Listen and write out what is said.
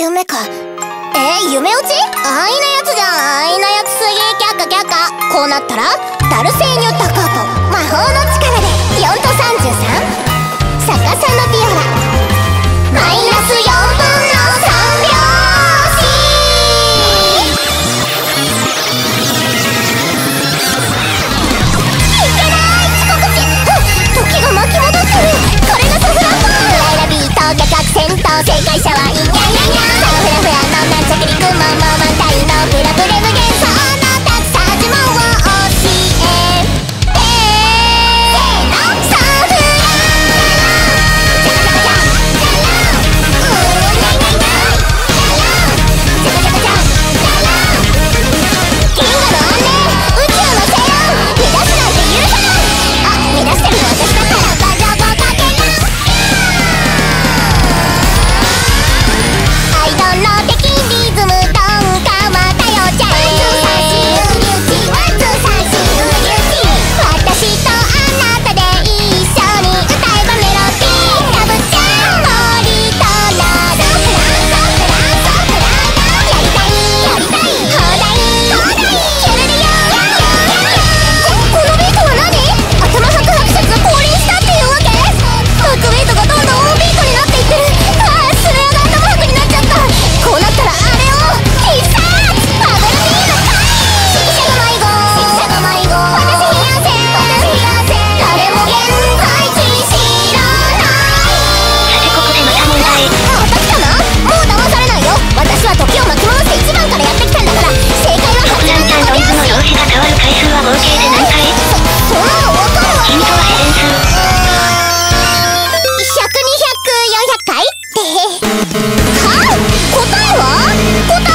夢か。えー、夢落ち？あいなやつじゃん。あいなやつすぎキャッカキャッカこうなったらダルセーニュ・タカート魔法の力。はい答えは？答え